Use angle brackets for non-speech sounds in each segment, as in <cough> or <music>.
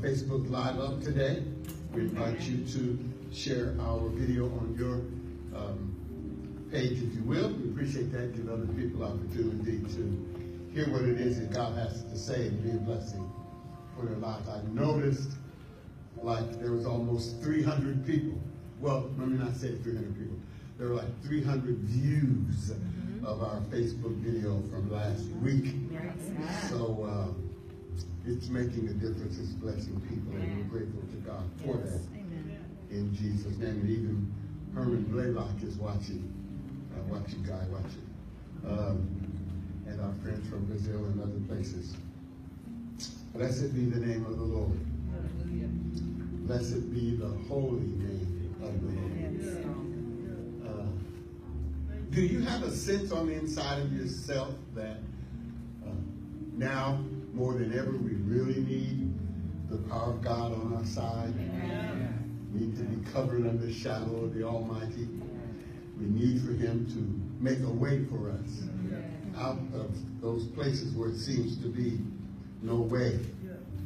Facebook Live up today. We invite you to share our video on your um, page, if you will. We appreciate that. Give other people opportunity to hear what it is that God has to say and be a blessing for their lives. I noticed like there was almost 300 people. Well, let me not say 300 people. There were like 300 views mm-hmm. of our Facebook video from last week. So uh, it's making a difference. It's blessing people, and we're grateful to God for yes. that. Amen. In Jesus' name, and even Herman Blaylock is watching, uh, watching Guy watching, um, and our friends from Brazil and other places. Blessed be the name of the Lord. Blessed be the holy name of the Lord. Uh, do you have a sense on the inside of yourself that uh, now, more than ever, we really need the power of God on our side? We need to be covered under the shadow of the Almighty. We need for Him to make a way for us out of those places where it seems to be no way.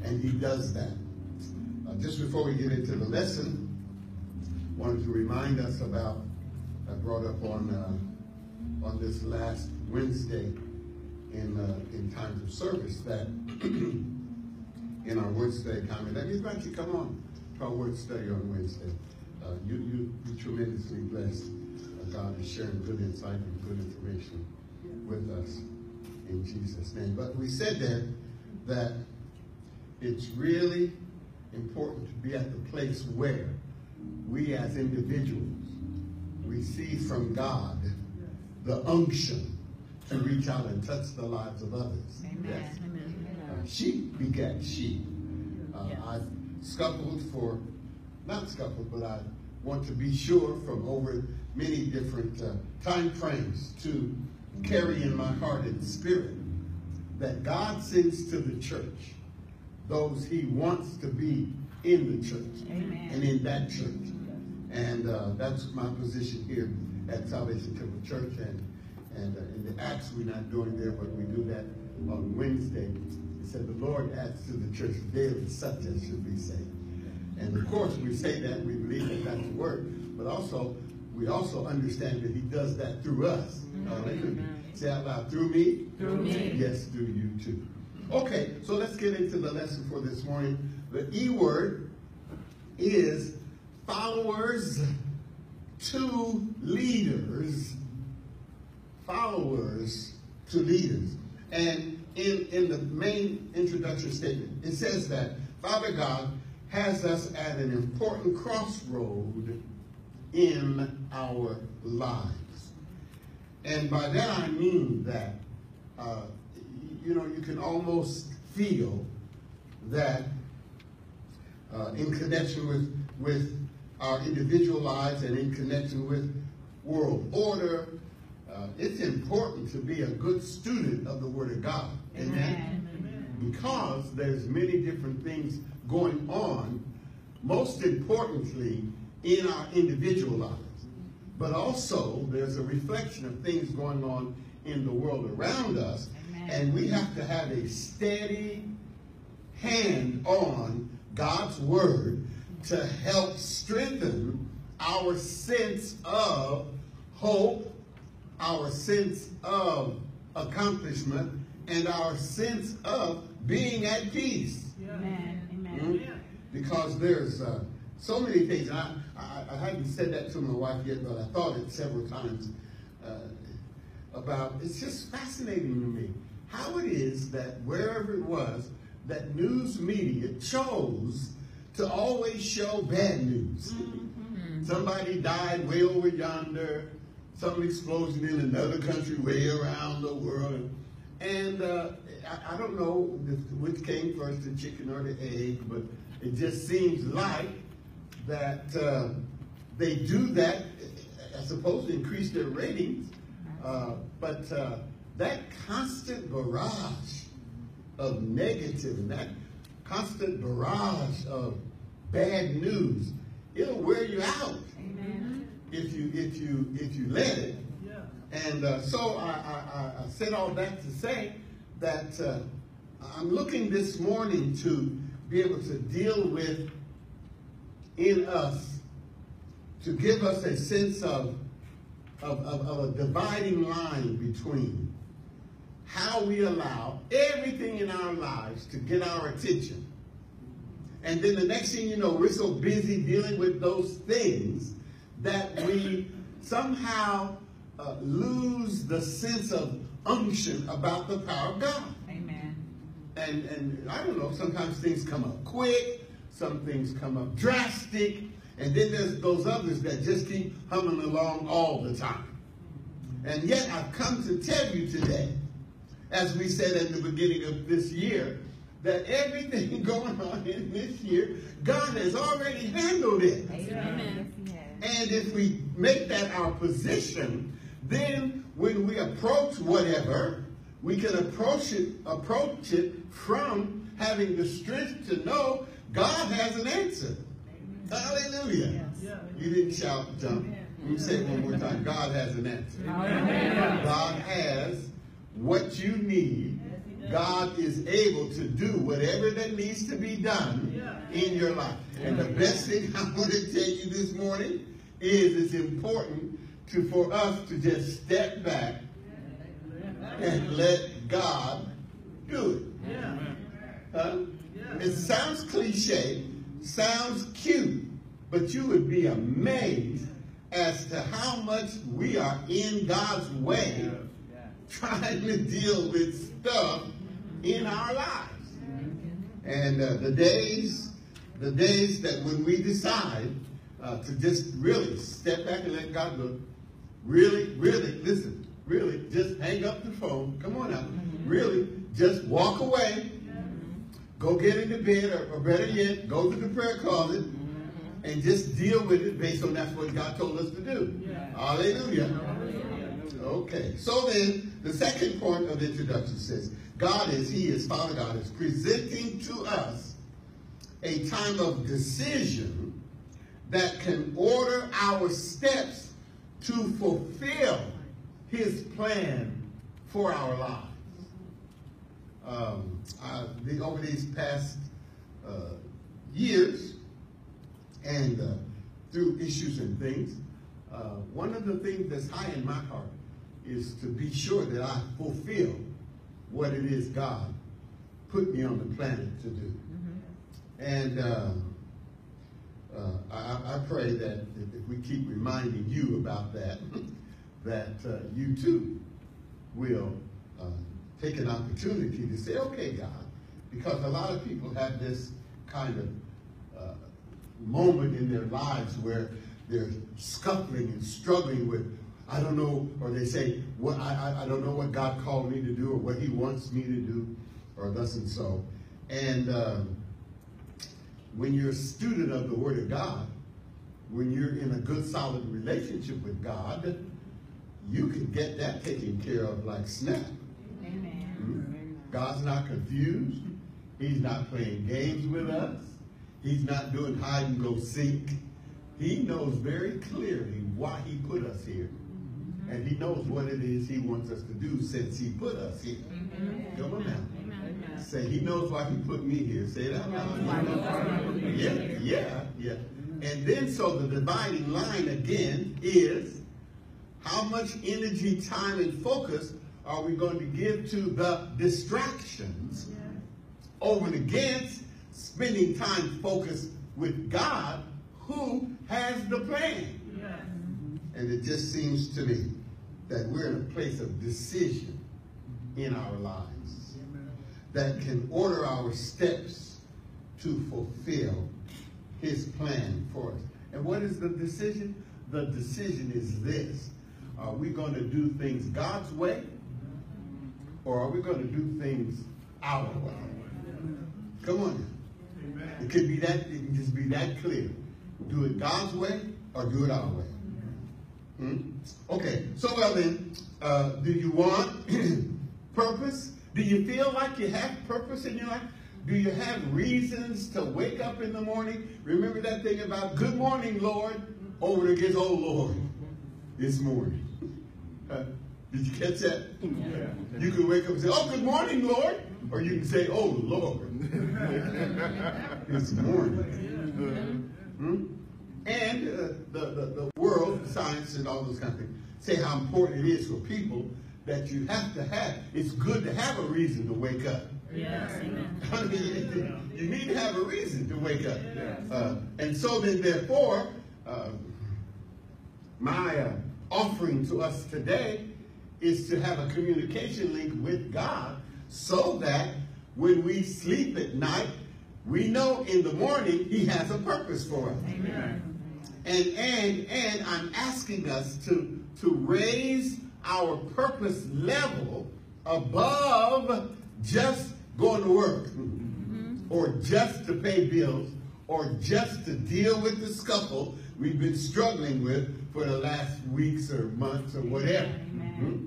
And He does that. Uh, just before we get into the lesson, wanted to remind us about, I brought up on uh, on this last Wednesday in uh, in times of service that <clears throat> in our word study comment, that means about you come on to our word study on Wednesday. Uh, you, you, you tremendously blessed. Uh, God is sharing good insight and good information with us in Jesus' name. But we said then that it's really important to be at the place where we as individuals receive from God the unction to reach out and touch the lives of others. Amen. Yes. Amen. Uh, sheep begat sheep. Uh, yes. I've scuffled for, not scuffled, but I want to be sure from over many different uh, time frames to carry in my heart and spirit that God sends to the church those he wants to be in the church Amen. and in that church. And uh, that's my position here at Salvation Temple Church. And, and uh, in the Acts, we're not doing there, but we do that on Wednesday. It said, the Lord adds to the church daily such as should be saved. And of course, we say that, we believe that that's the word, but also, we also understand that he does that through us. Hallelujah. Say out loud, through me? Through me. Yes, through you too. Okay, so let's get into the lesson for this morning. The E word is followers to leaders. Followers to leaders. And in, in the main introduction statement, it says that Father God has us at an important crossroad in our lives. And by that I mean that uh, you know, you can almost feel that uh, in connection with, with our individual lives and in connection with world order, uh, it's important to be a good student of the Word of God. Amen. Amen. Because there's many different things going on, most importantly, in our individual lives. But also, there's a reflection of things going on in the world around us and we have to have a steady hand on God's word to help strengthen our sense of hope, our sense of accomplishment, and our sense of being at peace. Amen. Amen. Mm-hmm. Because there's uh, so many things. I, I, I, haven't said that to my wife yet, but I thought it several times uh, about it's just fascinating to me how it is that wherever it was, that news media chose to always show bad news. Mm-hmm. Somebody died way over yonder, some explosion in another country way around the world. And uh, I, I, don't know which came first, the chicken or the egg, but it just seems like that uh, they do that, I suppose, to increase their ratings. Uh, but uh, that constant barrage of negative and that constant barrage of bad news, it'll wear you out Amen. If you if you if you let it. Yeah. And uh, so I, I, I, said all that to say that uh, I'm looking this morning to be able to deal with in us to give us a sense of, of, of, of a dividing line between how we allow everything in our lives to get our attention. And then the next thing you know, we're so busy dealing with those things that we somehow uh, lose the sense of unction about the power of God. Amen. And, and I don't know, sometimes things come up quick, some things come up drastic, and then there's those others that just keep humming along all the time. And yet I've come to tell you today, as we said at the beginning of this year, that everything <laughs> going on in this year, God has already handled it. Amen. And if we make that our position, then when we approach whatever, we can approach it, approach it from having the strength to know God has an answer. Hallelujah. Yes. You didn't shout, jump. Let me say it one more time. God has an answer. Amen. God has what you need. God is able to do whatever that needs to be done in your life. And the best thing <laughs> I want to tell you this morning is it's important to for us to just step back and let God do it. Huh? It sounds cliche, sounds cute, but you would be amazed as to how much we are in God's way trying to deal with stuff in our lives. And uh, the days, the days that when we decide uh, to just really step back and let God go, really, really, listen, really, just hang up the phone. Come on now. Really, just walk away. Go get into bed, or, or better yet, go to the prayer closet and just deal with it based on that's what God told us to do. Hallelujah. Okay. So then, the second point of the introduction says, God is, He is, Father God is presenting to us a time of decision that can order our steps to fulfill His plan for our lives. Um, I, over these past uh, years, and uh, through issues and things, uh, one of the things that's high in my heart is to be sure that I fulfill what it is God put me on the planet to do. And uh, I, I pray that if we keep reminding you about that, <laughs> that uh, you too will uh, take an opportunity to say, okay, God, because a lot of people have this kind of uh, moment in their lives where they're scuffling and struggling with, I don't know, or they say, what I, I, I don't know what God called me to do or what he wants me to do, or thus and so. And um, when you're a student of the Word of God, when you're in a good, solid relationship with God, you can get that taken care of like snap. Amen. God's not confused. He's not playing games with us. He's not doing hide and go seek. He knows very clearly why he put us here. And he knows what it is he wants us to do since he put us here. Come on now. Say, he knows why he put me here. Say it out loud. Yeah, yeah, yeah. And then so the dividing line again is how much energy, time, and focus are we going to give to the distractions over and against spending time focused with God who has the plan. And it just seems to me that we're in a place of decision in our lives that can order our steps to fulfill his plan for us. And what is the decision? The decision is this. Are we going to do things God's way? Or are we going to do things our way? Come on. now. It could be that, it can just be that clear. Do it God's way or do it our way. Hmm? Okay, so well then, uh, do you want <clears throat> purpose? Do you feel like you have purpose in your life? Do you have reasons to wake up in the morning? Remember that thing about good morning, Lord, over against, oh Lord, it's morning. Uh, did you catch that? You can wake up and say, oh, good morning, Lord. Or you can say, oh Lord. <laughs> it's morning. Hmm? And uh, the, the, the world, science, and all those kind of things say how important it is for people that you have to have. It's good to have a reason to wake up. Yes, amen. I <laughs> mean, you need to have a reason to wake up. Uh, and so then, therefore, uh, my uh, offering to us today is to have a communication link with God so that when we sleep at night, we know in the morning he has a purpose for us. Amen. And and and I'm asking us to to raise our purpose level above just going to work or just to pay bills or just to deal with the scuffle we've been struggling with for the last weeks or months or whatever. Mhm.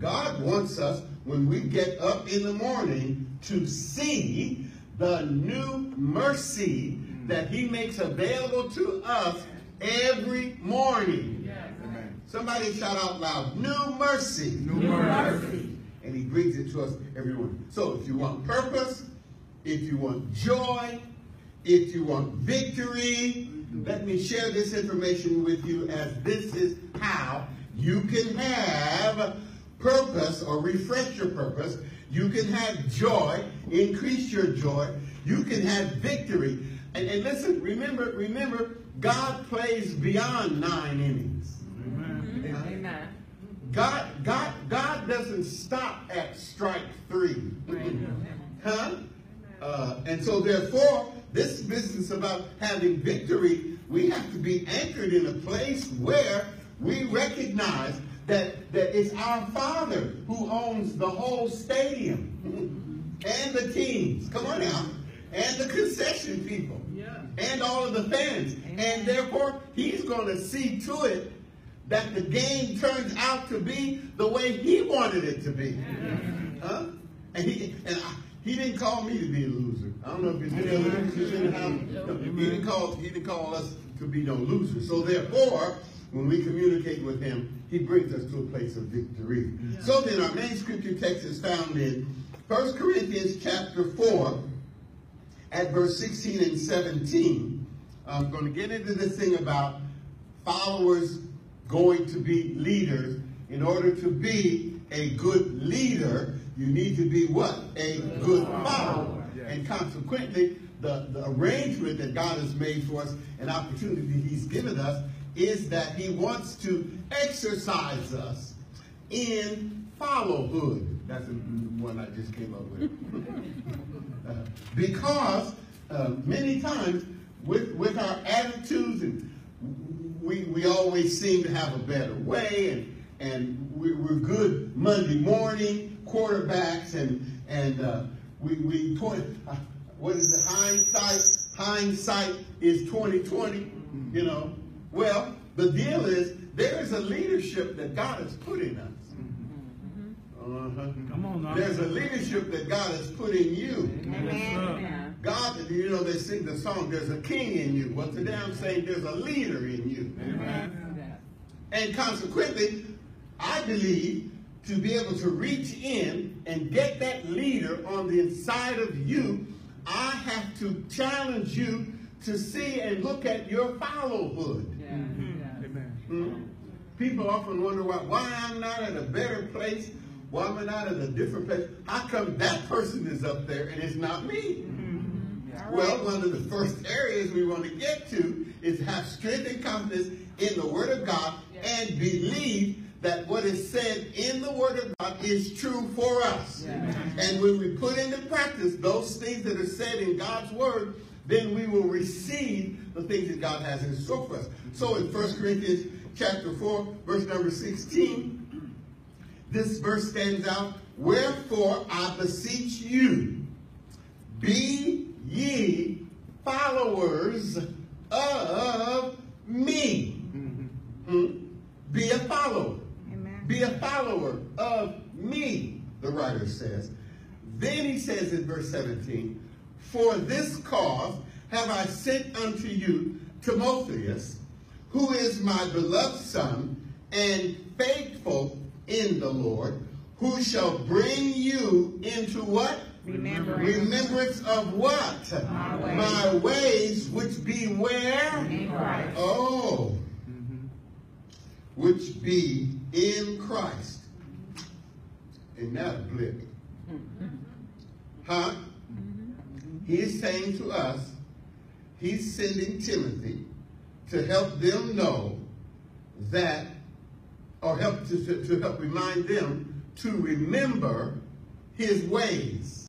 God wants us when we get up in the morning to see the new mercy that he makes available to us every morning. Amen. Somebody shout out loud, new mercy. New mercy. And he brings it to us every morning. So if you want purpose, if you want joy, if you want victory, let me share this information with you as this is how you can have purpose or refresh your purpose. You can have joy, increase your joy. You can have victory. And, and listen, remember, remember, God plays beyond nine innings. Amen. God, God, God doesn't stop at strike three. Huh? Uh, and so therefore, this business about having victory, we have to be anchored in a place where we recognize that, that it's our Father who owns the whole stadium <laughs> and the teams. Come on now. And the concession people. And all of the fans. And therefore, he's going to see to it that the game turns out to be the way he wanted it to be. Huh? And he and I, he didn't call me to be a loser. I don't know if it's any other losers in the house. No, he didn't call he didn't call us to be no losers. So therefore, when we communicate with him, he brings us to a place of victory. So then our main scripture text is found in 1 Corinthians chapter 4 at verse 16 and 17. I'm going to get into this thing about followers going to be leaders. In order to be a good leader, you need to be what? A good follower. And consequently, the, the arrangement that God has made for us, an opportunity he's given us, is that he wants to exercise us in followhood. That's the one I just came up with. <laughs> Uh, because uh, many times with, with our attitudes and we, we always seem to have a better way and, and we, we're good Monday morning quarterbacks and, and uh, we, we point, uh, what is it, hindsight? Hindsight is 2020, you know. Well, the deal is there is a leadership that God has put in us. Uh-huh. Come on now. There's a leadership that God has put in you. Amen. God, you know, they sing the song, there's a king in you. Well, today I'm saying there's a leader in you. Amen. And consequently, I believe to be able to reach in and get that leader on the inside of you, I have to challenge you to see and look at your followhood. Amen. Hmm? People often wonder why, why I'm not at a better place, why am I not at a different place? How come that person is up there and it's not me? Well, one of the first areas we want to get to is have strength and confidence in the Word of God and believe that what is said in the Word of God is true for us. And when we put into practice those things that are said in God's Word, then we will receive the things that God has in store for us. So in 1 Corinthians chapter 4, verse number 16, this verse stands out. Wherefore I beseech you, be ye followers of me. Hmm? Be a follower. Amen. Be a follower of me, the writer says. Then he says in verse 17, For this cause have I sent unto you Timotheus, who is my beloved son and faithful in the Lord, who shall bring you into what? Remembrance. Remembrance of what? My ways. My ways, which be where? In Christ. Oh, Mhm. which be in Christ. Isn't that a blip? Huh? He is saying to us, he's sending Timothy to help them know that, or help to, to, to help remind them to remember his ways.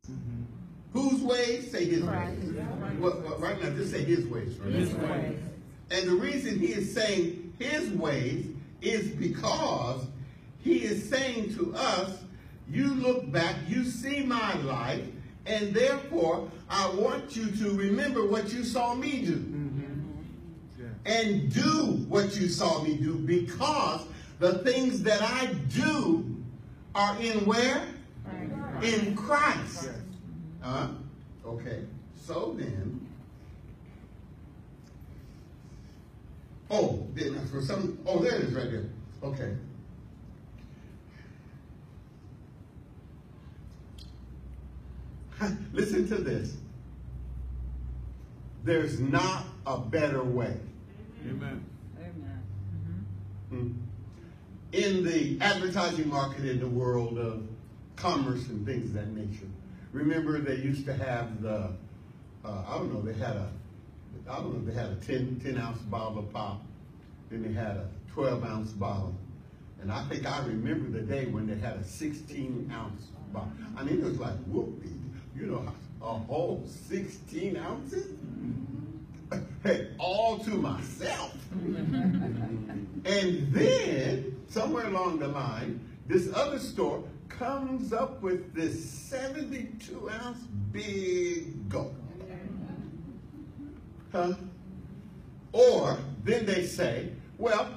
Whose ways? Say his Christ. ways. Well, well, right now, just say his ways first. His ways. And the reason he is saying his ways is because he is saying to us, you look back, you see my life, and therefore I want you to remember what you saw me do. Yeah. And do what you saw me do because the things that I do are in where? In Christ. Yes. Uh, okay. So then, oh, then for some, oh, there it is right there. Okay. <laughs> Listen to this. There's not a better way. Amen. Hmm. In the advertising market in the world of commerce and things of that nature. Remember they used to have the, uh, I don't know, they had a, I don't know, they had a 10, 10 ounce bottle of pop. Then they had a 12 ounce bottle. And I think I remember the day when they had a 16 ounce bottle. I mean, it was like, whoopee, you know, a whole 16 ounces? Hey, all to myself. And then, somewhere along the line, this other store comes up with this 72 ounce big gulp. Huh? Or then they say, well,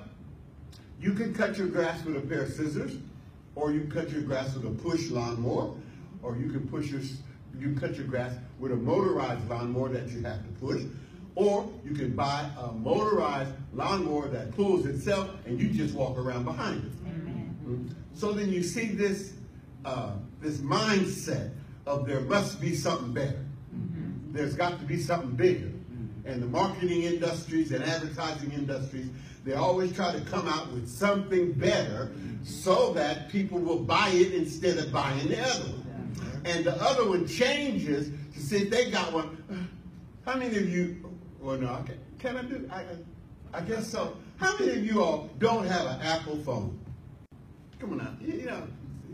you can cut your grass with a pair of scissors, or you cut your grass with a push lawnmower, or you can push your you cut your grass with a motorized lawnmower that you have to push, or you can buy a motorized lawnmower that pulls itself and you just walk around behind it. Mm. So then you see this uh, this mindset of there must be something better. Mm-hmm. There's got to be something bigger. Mm-hmm. And the marketing industries and advertising industries, they always try to come out with something better mm-hmm. so that people will buy it instead of buying the other one. And the other one changes to see if they got one. Uh, how many of you, well, no, okay, can I do, I, I guess so. How many of you all don't have an Apple phone? Come on now, you know,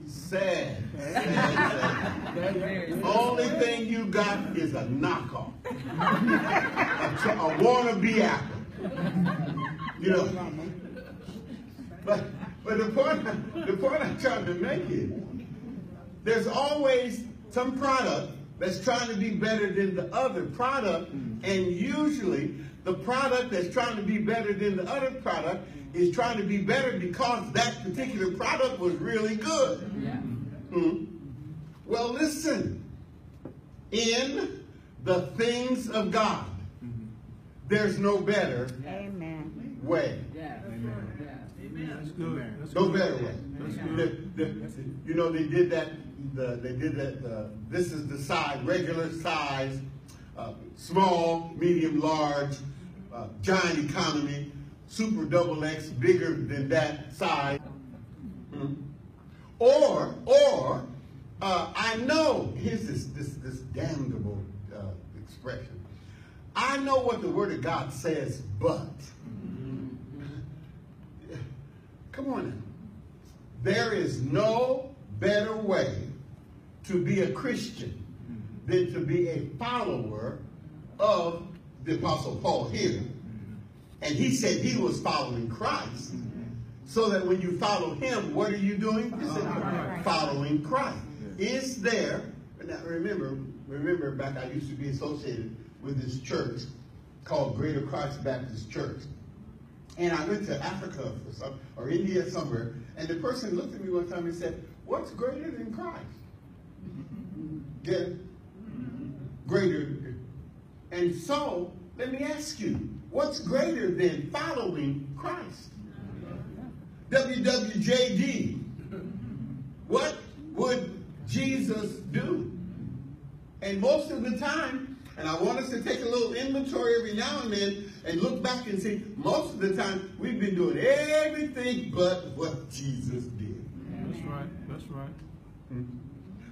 sad, sad, <laughs> sad. Only thing you got is a knockoff. a, a wannabe Apple. You know. But but the point the point I'm trying to make is there's always some product that's trying to be better than the other product, and usually the product that's trying to be better than the other product is trying to be better because that particular product was really good. Hmm. Well, listen. In the things of God, there's no better Amen. way. That's good. That's No good. better way. That's good. the- you know, they did that. The, they did that. Uh, this is the size, regular size, uh, small, medium, large, uh, giant economy, super double X, bigger than that size. Mhm. Or, or, uh, I know. Here's this this this damnable uh, expression. I know what the Word of God says, but. Come on. There is no better way to be a Christian than to be a follower of the Apostle Paul here. And he said he was following Christ. So that when you follow him, what are you doing? Said, following Christ. Is there, now remember, remember back I used to be associated with this church called Greater Christ Baptist Church. And I went to Africa for some, or India somewhere, and the person looked at me one time and said, What's greater than Christ? Get it? Greater. And so, let me ask you, what's greater than following Christ? WWJD. What would Jesus do? And most of the time, and I want us to take a little inventory every now and then and look back and see, most of the time, we've been doing everything but what Jesus did. That's right. That's right. Hmm.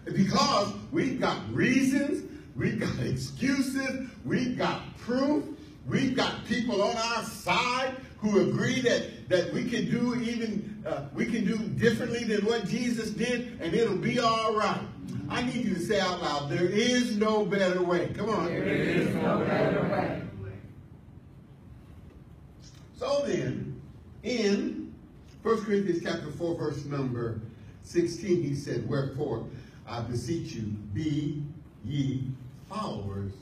Because we've got reasons, we've got excuses, we've got proof, we've got people on our side who agree that, that we can do even, uh, we can do differently than what Jesus did and it'll be all right. I need you to say out loud, there is no better way. Come on. There is no better way. So then, in 1 Corinthians chapter 4, verse number 16, he said, Wherefore, I beseech you, be ye followers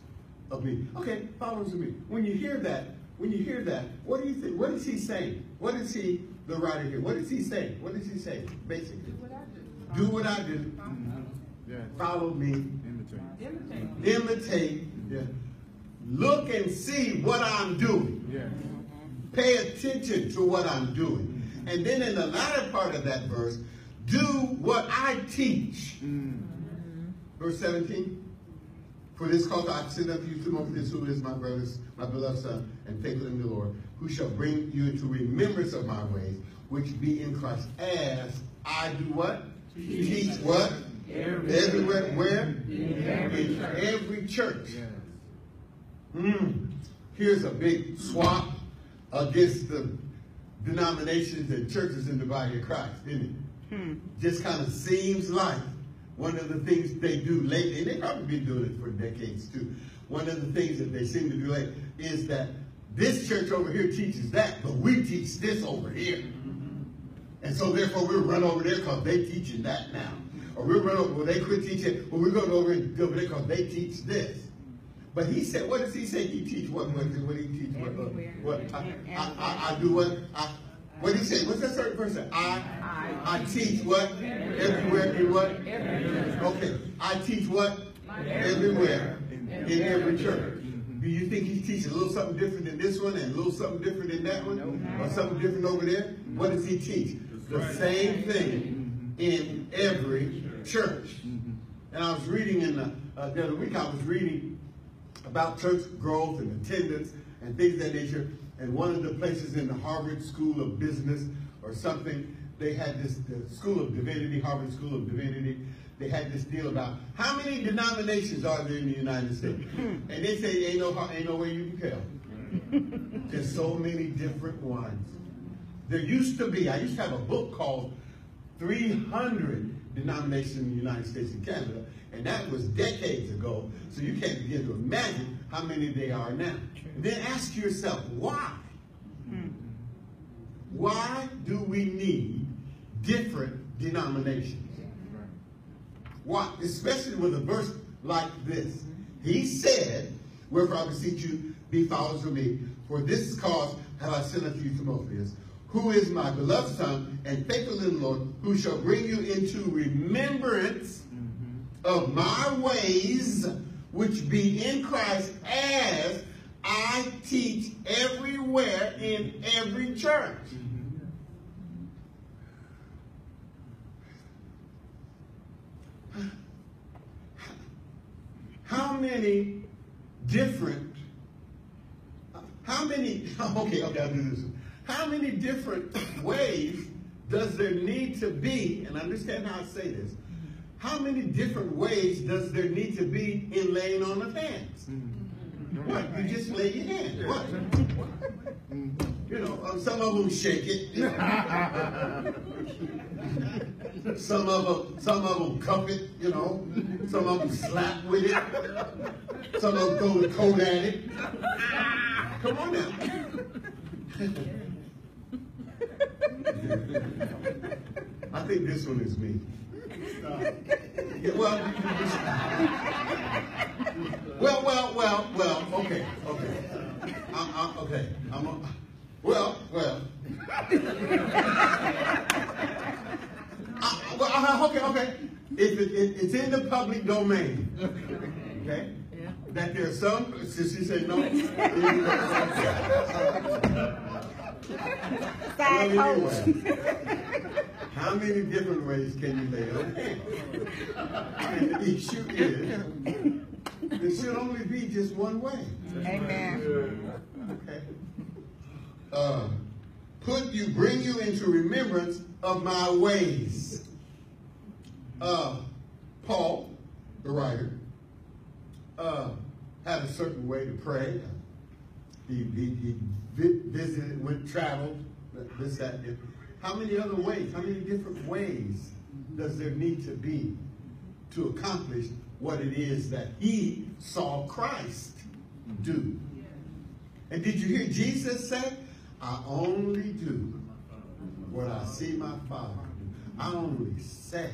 of me. Okay, followers of me. When you hear that, when you hear that, what do you think? What is he saying? What is he, the writer here, what is he saying? What is he saying, basically? Do what I do. Mm-hmm. Yeah. Follow me. Imitate. Imitate. Yeah. Look and see what I'm doing. Yeah. Pay attention to what I'm doing. Mm-hmm. And then in the latter part of that verse, do what I teach. Mm-hmm. Verse 17. For this cause I send unto you Timotheus, who is my brother's, my beloved son, and faithful in the Lord, who shall bring you into remembrance of my ways, which be in Christ, as I do what? Teach what? Everywhere. Where? In every church. Yeah. Hmm. Here's a big swap against the denominations and churches in the body of Christ, isn't it? Just kind of seems like one of the things they do lately, and they've probably been doing it for decades too. One of the things that they seem to do lately is that this church over here teaches that, but we teach this over here. And so therefore we'll run over there because they teaching that now. Or we'll run over, well, they quit teaching, well, we're going over and go over there because they teach this. But he said, what does he say he teach? What, what, what he teach? What, what, what I, I, I, I do what? I, what did he say? What's that certain person? I, I teach what? Everywhere in what? Okay. I teach what? Everywhere. In every church. Do you think he's teaching a little something different in this one and a little something different in that one? Or something different over there? What does he teach? The same thing in every church. And I was reading in the, uh, the other week, I was reading about church growth and attendance and things of that nature. And one of the places in the Harvard School of Business or something, they had this the School of Divinity, Harvard School of Divinity. They had this deal about how many denominations are there in the United States, <laughs> and they say ain't no ain't no way you can tell. <laughs> There's so many different ones. There used to be. I used to have a book called 300 Denominations in the United States and Canada, and that was decades ago. So you can't begin to imagine how many they are now. Then ask yourself, why? Hmm. Why do we need different denominations? Why? Especially with a verse like this. Hmm. He said, Wherefore I beseech you, be followers of me. For this cause have I sent unto you Timotheus, who is my beloved son and faithful in the Lord, who shall bring you into remembrance mm-hmm. of my ways, which be in Christ, as I teach everywhere in every church. How many different, how many, <laughs> okay, okay, I'll do this. How many different ways does there need to be, and understand how I say this, how many different ways does there need to be in laying on of hands? What? You just lay your hand. What? You know, uh, some of them shake it. <laughs> some of them, some of them cup it. You know, some of them slap with it. Some of them throw the coat at it. Come on now. <laughs> I think this one is me. Yeah, <laughs> well, well, well, well, well. Okay, okay. I'm, I'm okay. I'm a, well, well. <laughs> I, well, uh, okay, okay. If it, it, it's in the public domain, okay. That there's some. She said no. Side anyway, <laughs> How many different ways can you lay on hands? The issue is, There should only be just one way. Amen. Okay. Uh, put you, bring you into remembrance of my ways. Uh, Paul, the writer, uh, had a certain way to pray. He, he, he visited, went, traveled, this, that, this. How many other ways? How many different ways does there need to be to accomplish what it is that he saw Christ do? And did you hear Jesus say, I only do what I see my Father do. I only say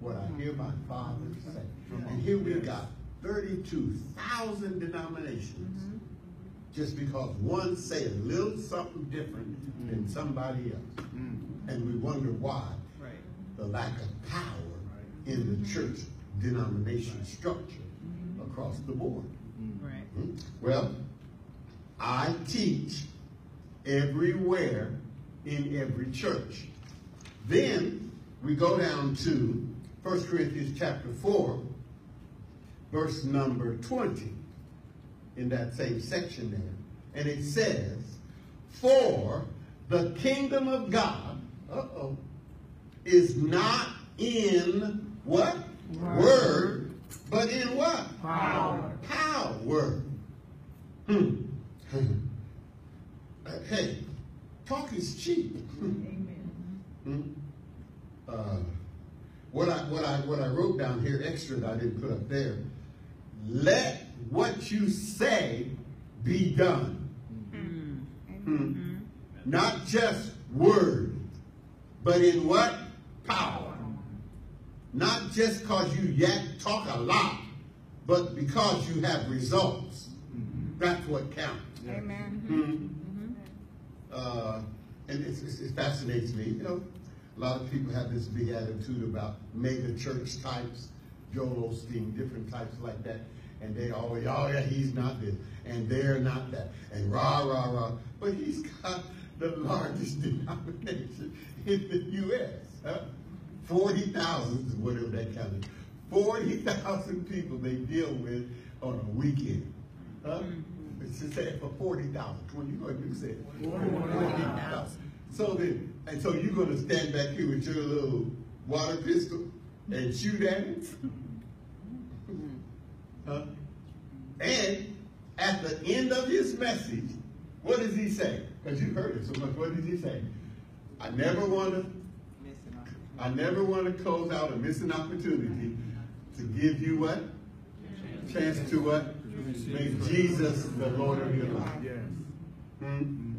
what I hear my Father say. And here we got 32,000 denominations just because one say a little something different than mm. somebody else. Mm. And we wonder why the lack of power in the mm-hmm. church denomination structure mm-hmm. across the board. Mm. Right. Hmm? Well, I teach everywhere in every church. Then we go down to 1 Corinthians chapter 4, verse number 20, in that same section there. And it says, For the kingdom of God, uh-oh, is not in what? Word, but in what? Power. Power. Hmm. <laughs> Uh, hey, talk is cheap. Amen. <laughs> Hmm? Uh, what I what I what I wrote down here extra that I didn't put up there. Let what you say be done. Hmm. Not just word, but in what power. Not just cause you yet talk a lot, but because you have results. That's what counts. Amen. Hmm. Uh, and it, it, it fascinates me. You know, a lot of people have this big attitude about mega church types, Joel Osteen, different types like that. And they always, oh yeah, he's not this, and they're not that, and rah, rah, rah. But he's got the largest <laughs> denomination in the U.S. Huh? 40,000, whatever that counted. 40,000 people they deal with on a weekend. Huh? Mm-hmm. It's just saying for 40,000. When you know what you said. 40,000. So then, and so you're going to stand back here with your little water pistol and shoot at it? Huh? And at the end of his message, what does he say? Because you've heard it so much. What does he say? I never want to I never want to close out or miss an opportunity to give you what? Chance to what? Make Jesus the Lord of your life. Yes. Hmm?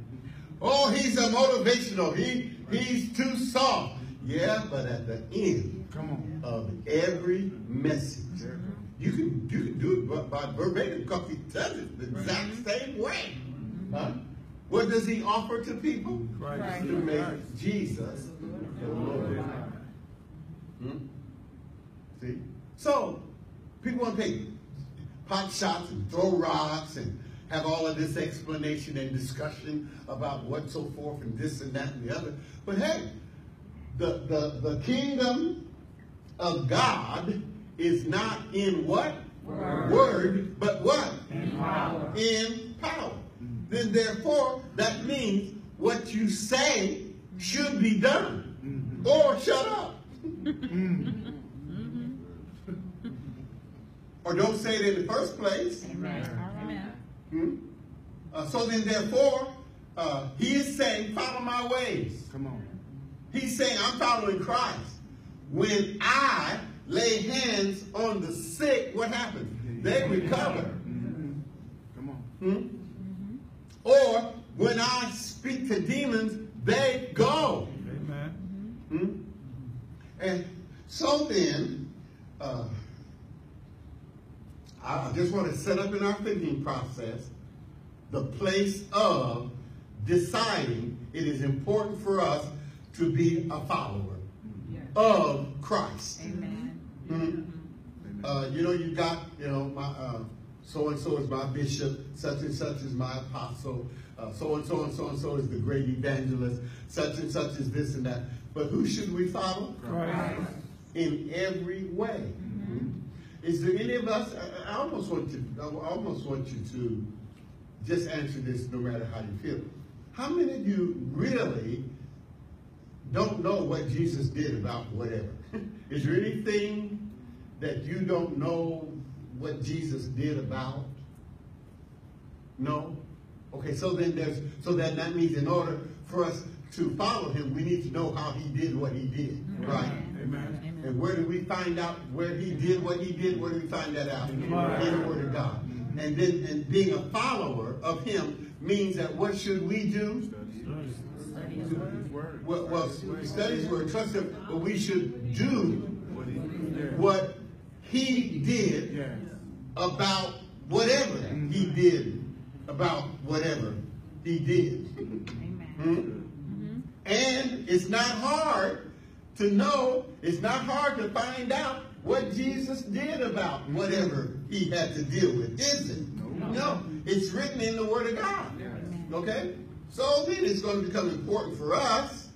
Oh, he's a motivational. He he's too soft. Yeah, but at the end Come on. of every message, you can you can do it by, by verbatim because he does it the exact same way. Huh? What does he offer to people? Christ. To make Jesus the Lord. Hmm? See? So, people want to take pot shots and throw rocks and have all of this explanation and discussion about what so forth and this and that and the other. But hey, the, the, the kingdom of God is not in what? Word. Word, but what? In power. In power. Then therefore, that means what you say should be done. Or shut up. or don't say it in the first place. Amen. Amen. Hmm? Uh, so then, therefore, uh, he is saying, follow my ways. Come on. He's saying, I'm following Christ. When I lay hands on the sick, what happens? They recover. Come on. Hmm? Or when I speak to demons, they go. Amen. Hmm? And so then, uh, I I just want to set up in our thinking process the place of deciding it is important for us to be a follower of Christ. Amen. Hmm? Uh, you know, you got, you know, my uh, so and so is my bishop, such and such is my apostle, uh, so and so and so and so is the great evangelist, such and such is this and that. But who should we follow? Christ. In every way. is there any of us, I, I almost want to, I almost want you to just answer this no matter how you feel. How many of you really don't know what Jesus did about whatever? <laughs> is there anything that you don't know what Jesus did about? No? Okay, so then there's, so then that means in order for us to follow him, we need to know how he did what he did, right? Amen. And where do we find out where he did what he did? Where do we find that out? In the Word of God. And then, and being a follower of him means that what should we do? Study his word. Word. Well, well study his word, trust him, but we should do What he did. what he did Yes. about whatever he did about whatever he did. Amen. Hmm? And it's not hard to know, it's not hard to find out what Jesus did about whatever he had to deal with, is it? No. It's written in the Word of God. Okay? So then it's going to become important for us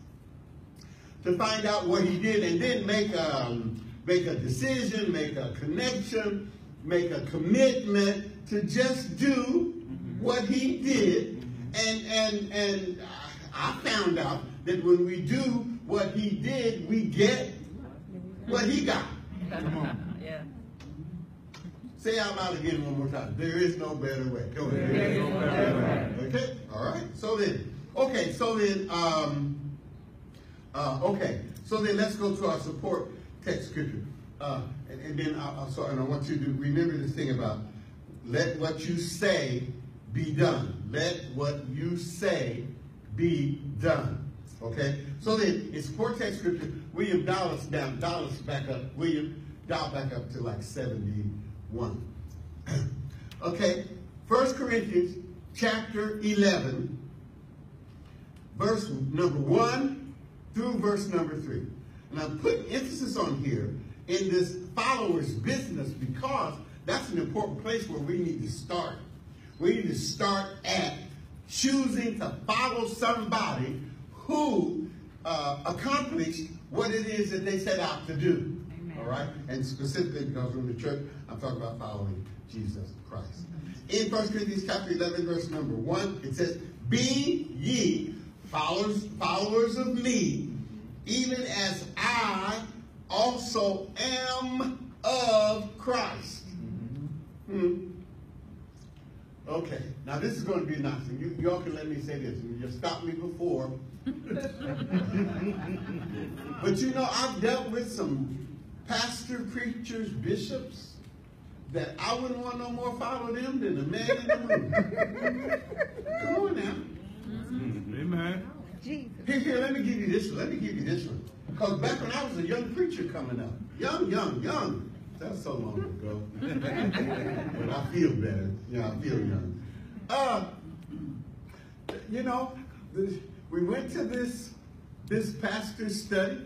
to find out what he did and then make um, make a decision, make a connection, make a commitment to just do what he did. And and and I found out that when we do what he did, we get what he got. <laughs> Yeah. Say out loud again one more time. There is no better way. Go ahead. There is no better way. Okay. All right. So then, okay. So then, um, uh, okay. So then, let's go to our support text scripture. Uh, and, and then, I, I'm sorry, and I want you to remember this thing about let what you say be done. Let what you say be done. Okay. So then, it's text scripture, William Dallas down, Dallas back up. William dial back up to like 71. <clears throat> okay. First Corinthians chapter 11, verse number 1 through verse number 3. And I'm putting emphasis on here in this follower's business because that's an important place where we need to start. We need to start at choosing to follow somebody who uh, accomplished what it is that they set out to do. Amen. All right? And specifically because we're in the church, I'm talking about following Jesus Christ. In 1 Corinthians chapter 11, verse number 1, it says, Be ye followers, followers of me, even as I also am of Christ. Hmm. Okay, now this is going to be nice. And you, y'all can let me say this. You stopped me before. <laughs> but you know, I've dealt with some pastor, preachers, bishops that I wouldn't want no more follow them than the man in the moon. <laughs> Come on now. Amen. Jesus. Here, here, let me give you this one. Let me give you this one. Because back when I was a young preacher coming up, young, young, young. That's so long ago. <laughs> but I feel better. Yeah, I feel young. Uh, you know, the, we went to this this pastor's study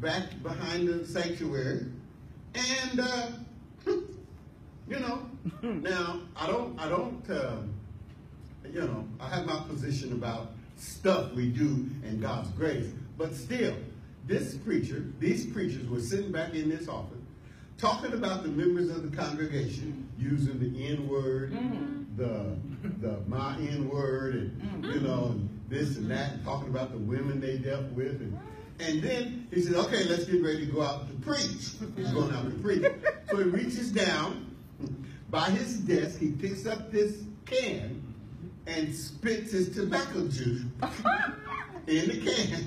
back behind the sanctuary, and uh, <laughs> you know, <laughs> now I don't, I don't. Um, you know, I have my position about stuff we do in God's grace. But still, this preacher, these preachers were sitting back in this office talking about the members of the congregation using the N word, mm-hmm. the the my N word, and mm-hmm. you know, and this and that, and talking about the women they dealt with. And, and then he said, okay, let's get ready to go out to preach. He's going out to preach. So he reaches down by his desk, he picks up this can and spits his tobacco juice <laughs> in the can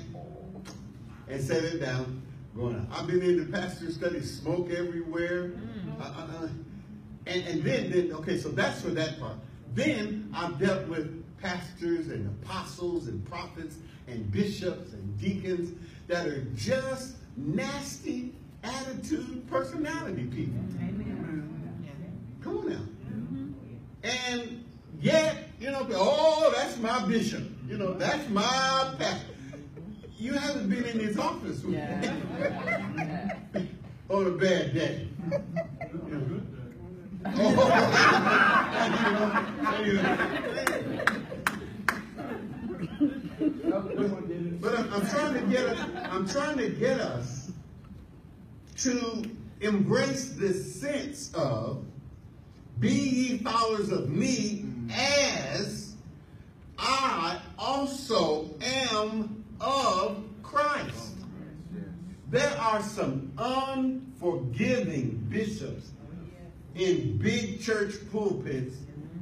and set it down. Going. I've been in the pastor study, smoke everywhere. Uh, uh, uh. And, and then, then, okay, so that's for that part. Then I've dealt with pastors and apostles and prophets and bishops and deacons that are just nasty attitude personality people. Amen. Come on now. And yet, you know, oh, that's my bishop. You know, that's my pastor. You haven't been in his office with Yeah. <laughs> Oh, on a bad day. <laughs> Oh. <laughs> but I'm, I'm trying to get us, I'm trying to get us to embrace this sense of be ye followers of me as I also am of Christ. There are some unforgiving bishops in big church pulpits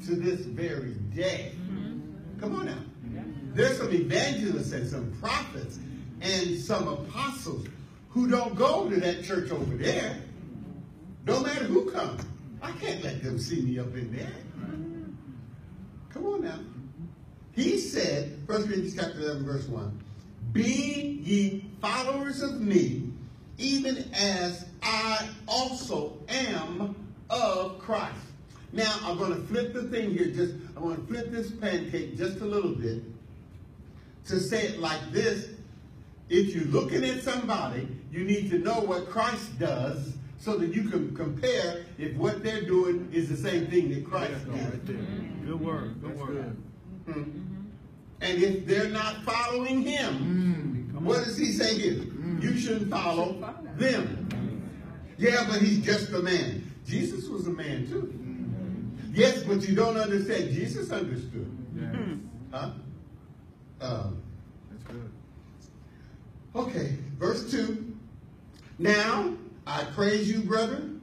to this very day. Come on now. There's some evangelists and some prophets and some apostles who don't go to that church over there. No matter who comes. I can't let them see me up in there. Come on now. He said, 1 Corinthians chapter 11, verse 1, Be ye followers of me, even as I also am of Christ. Now, I'm going to flip the thing here. Just I'm going to flip this pancake just a little bit to say it like this. If you're looking at somebody, you need to know what Christ does so that you can compare if what they're doing is the same thing that Christ does. Good word. Good word. Hmm. And if they're not following him, Come what does he say here? You shouldn't follow them. Yeah, but he's just a man. Jesus was a man too. Yes, but you don't understand. Jesus understood. Yes. Huh? Um, That's good. okay, verse 2. Now I praise you, brethren,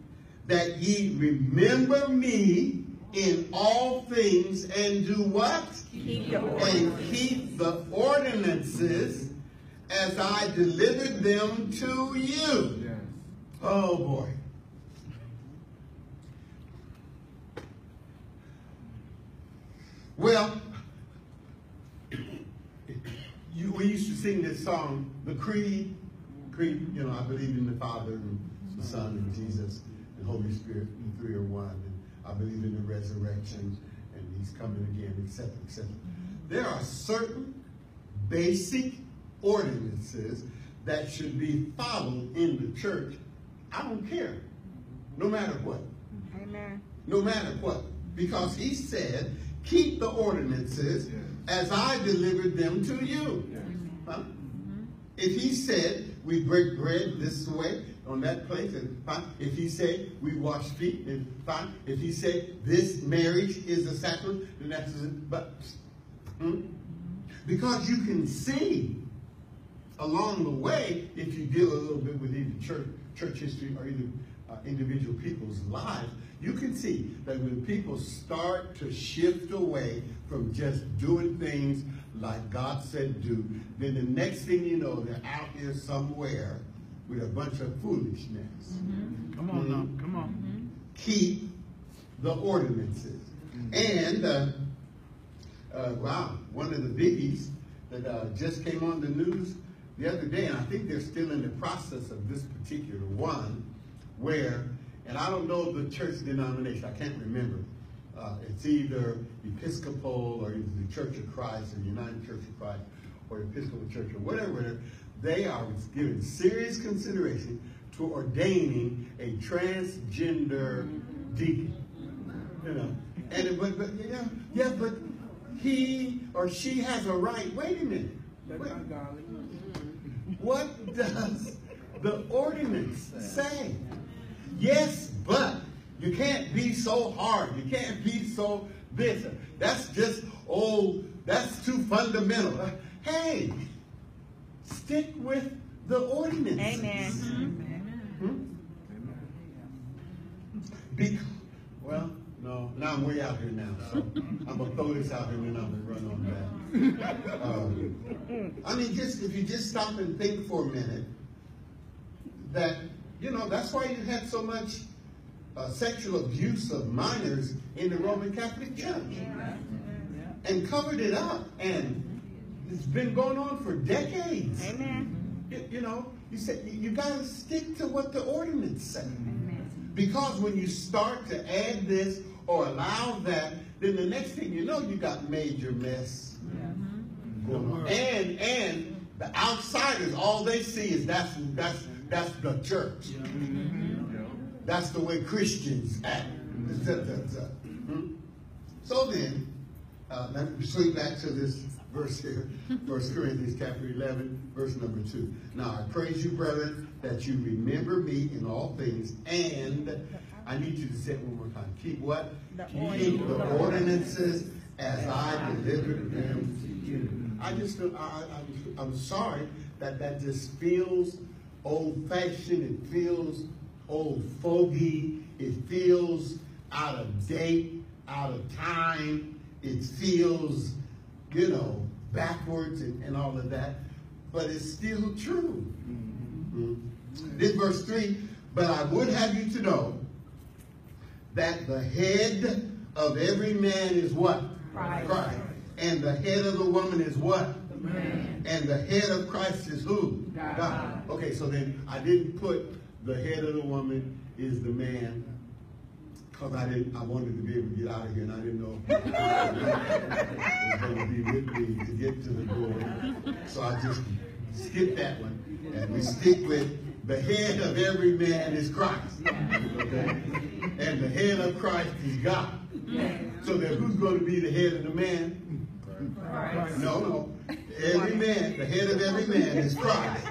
that ye remember me in all things and do what? Keep the and keep the ordinances as I delivered them to you. Yes. Oh boy. Well, you, we used to sing this song, the Creed. Creed, you know, I believe in the Father and the Son and Jesus and Holy Spirit, and three are one. And I believe in the resurrection and He's coming again, etc., etc. There are certain basic ordinances that should be followed in the church. I don't care, no matter what. Amen. No matter what. Because he said, keep the ordinances as I delivered them to you. Huh? Mm-hmm. If he said, we break bread this way on that place, and fine. If he said, we wash feet, then fine. If he said, this marriage is a sacrament, then that's, but, hmm? because you can see along the way, if you deal a little bit with either church, church history or either uh, individual people's lives, you can see that when people start to shift away from just doing things like God said do, then the next thing you know, they're out there somewhere with a bunch of foolishness. Come on now. Come on. Keep the ordinances. And, uh, uh, wow, one of the biggies that uh, just came on the news the other day, and I think they're still in the process of this particular one, where, and I don't know the church denomination, I can't remember. Uh, it's either Episcopal or either the Church of Christ or United Church of Christ or Episcopal Church or whatever. They are giving serious consideration to ordaining a transgender mm-hmm. deacon. You know, and it, but, but yeah, yeah, but he or she has a right. Wait a minute. Wait. Mm-hmm. What does the ordinance say? Yes, but you can't be so hard. You can't be so this. That's just oh, that's too fundamental. Hey, stick with the ordinance. Amen. Hmm? Be, well, no, now I'm way out here now, so I'm gonna throw this out here and I'm gonna run on back. Um, I mean, just if you just stop and think for a minute, that you know that's why you had so much uh, sexual abuse of minors in the Roman Catholic Church, and covered it up, and it's been going on for decades. Amen. You, you know, you said you got to stick to what the ordinance says. Amen. Because when you start to add this or allow that, then the next thing you know, you got major mess going on. And and the outsiders, all they see is that's that's that's the church. That's the way Christians act. Hmm? So then, Uh, let me swing back to this verse here, First Corinthians chapter 11, verse number 2. Now I praise you, brethren, that you remember me in all things, and I need you to say it one more time. Keep what? The Keep the ordinances as I delivered them to you. I just, I, I, I'm, I'm sorry that that just feels old-fashioned. It feels old fogey. It feels out of date, out of time. It feels, you know, backwards and, and all of that. But it's still true. Mhm. This verse 3, but I would have you to know that the head of every man is what? Christ. And the head of the woman is what? The man. And the head of Christ is who? God. Okay, so then I didn't put the head of the woman is the man because I didn't. I wanted to be able to get out of here, and I didn't know <laughs> if was going to be with me to get to the door. So I just skipped that one, and we stick with the head of every man is Christ, okay? And the head of Christ is God. So then, who's going to be the head of the man? Christ. No, no. Every man, the head of every man is Christ.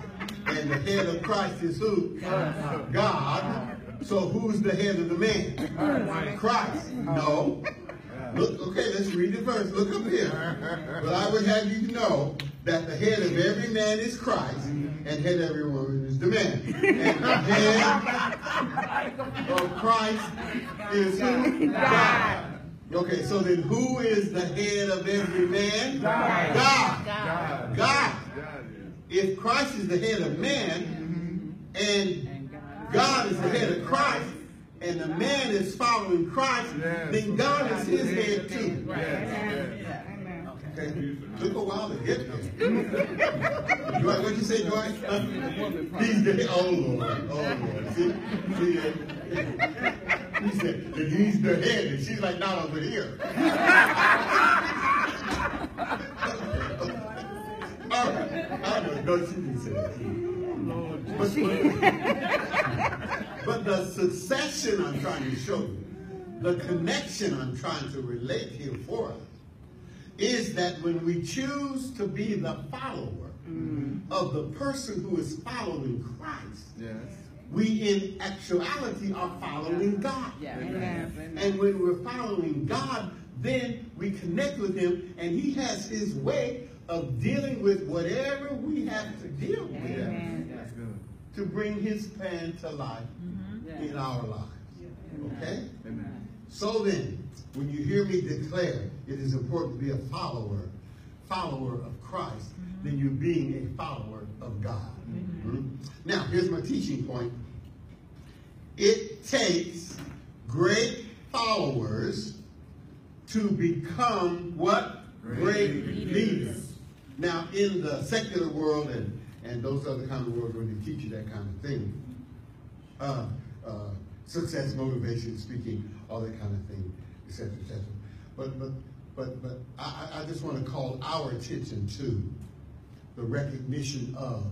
And the head of Christ is who? God. So who's the head of the man? Christ. No. Look, okay, let's read it first. Look up here. But I would have you know that the head of every man is Christ, and head of every woman is the man. And the head of Christ is who? God. Okay, so then who is the head of every man? God. God. God. God. God. If Christ is the head of man, and God is the head of Christ, and the man is following Christ, Yes. then God is his head too. Yes. yes. Amen. Okay? Took a while to get there. Dwight, what'd you say, Dwight? He's the oh Lord, oh Lord. See, see, he said that he's the head, and she's like, not over here. All right, I don't know, no, she didn't say that. Lord But, but the succession I'm trying to show you, the connection I'm trying to relate here for us, is that when we choose to be the follower mm. of the person who is following Christ, Yes. we in actuality are following God. Amen. And when we're following God, then we connect with Him, and He has His way of dealing with whatever we have to deal with Amen. That's good. to bring His plan to life in our lives. Okay? Amen. So then, when you hear me declare it is important to be a follower, follower of Christ, then you're being a follower of God. Mhm. Now, here's my teaching point. It takes great followers to become what? Great Great leaders. Now, in the secular world and, and those other kind of worlds where they teach you that kind of thing, uh, uh, success, motivation, speaking, all that kind of thing, etc., etc. But but but but I, I I just want to call our attention to the recognition of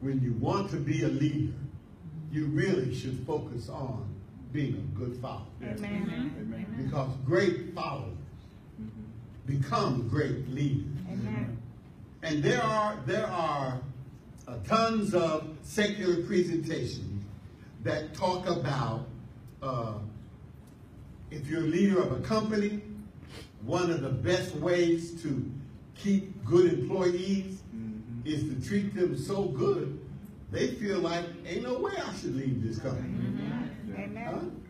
when you want to be a leader, you really should focus on being a good follower. Amen. Amen. Because great followers become great leaders. Amen. And there are there are uh, tons of secular presentations that talk about uh, if you're a leader of a company, one of the best ways to keep good employees Mhm. is to treat them so good they feel like ain't no way I should leave this company. Huh? Amen.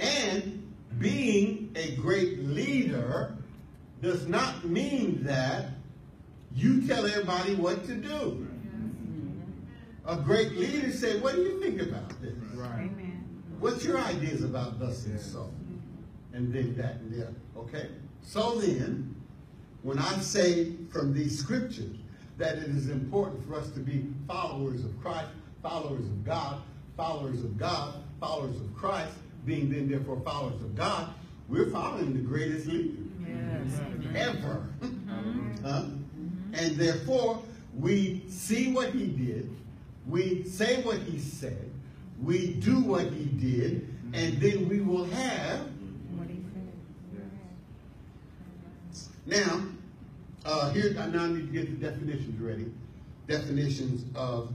And being a great leader does not mean that you tell everybody what to do. A great leader said, what do you think about this? Right. Amen. What's your ideas about thus and so? And then that and that. Okay? So then, when I say from these scriptures that it is important for us to be followers of Christ, followers of God, followers of God, followers of Christ, being then therefore followers of God, we're following the greatest leader Yes. ever. Mm-hmm. Huh? Mm-hmm. And therefore, we see what he did, we say what he said, we do what he did, and then we will have What he said. Now, uh, here, I now need to get the definitions ready. Definitions of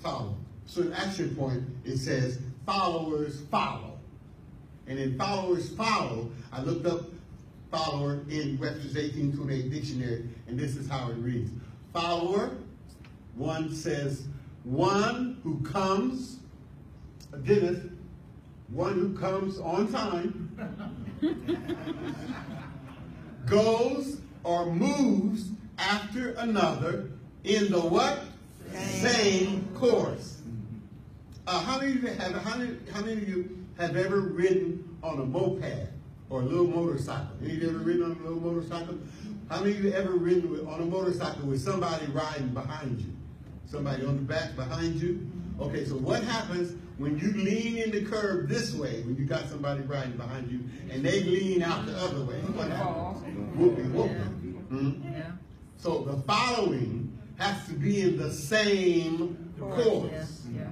follow. So in action point, it says followers follow. And in followers follow, I looked up follower in Webster's 1828 dictionary, and this is how it reads. Follower, one says, one who comes, Dennis, one who comes on time, <laughs> goes or moves after another in the what? Same course. Uh, how many of you have how many, how many of you have ever ridden on a moped or a little motorcycle? Any of you ever ridden on a little motorcycle? How many of you ever ridden with, on a motorcycle with somebody riding behind you? Somebody on the back behind you? Okay, so what happens when you lean in the curve this way, when you got somebody riding behind you, and they lean out the other way? What happens? Whoopie, whoopie. Mhm. Yeah. So the following has to be in the same course. Yeah. Yeah.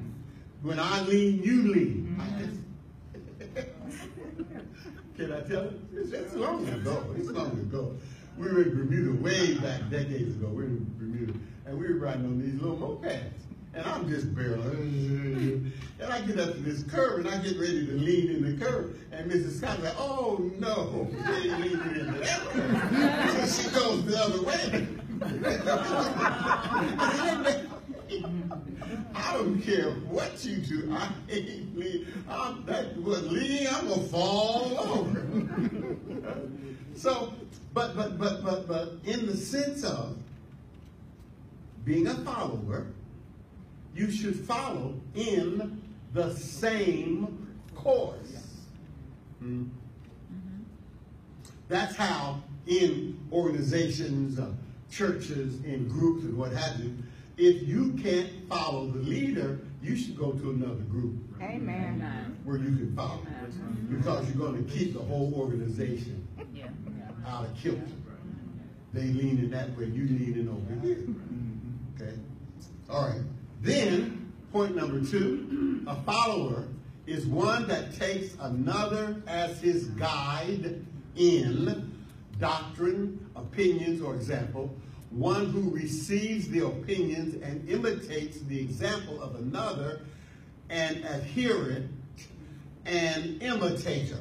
When I lean, you lean. <laughs> Can I tell you? It's, it's long ago. It's long ago. We were in Bermuda way back decades ago. We were in Bermuda, and we were riding on these little mopeds. And I'm just barreling. And I get up to this curve, and I get ready to lean in the curve. And Mrs. Scott's like, oh no, <laughs> ain't leaning. So she goes the other way. <laughs> I don't care what you do. I ain't lean. I'm that was lean. I'm gonna fall over. <laughs> so, but but but but but in the sense of being a follower, you should follow in the same course. Hmm? That's how in organizations, uh, churches, in groups, and what have you, if you can't follow the leader, you should go to another group Amen. where you can follow. Because you're going to keep the whole organization Yeah. out of kilter. They leaning that way, you leaning over here. Okay? All right. Then, point number two, a follower is one that takes another as his guide in doctrine, opinions, or example. One who receives the opinions and imitates the example of another, an adherent and imitator.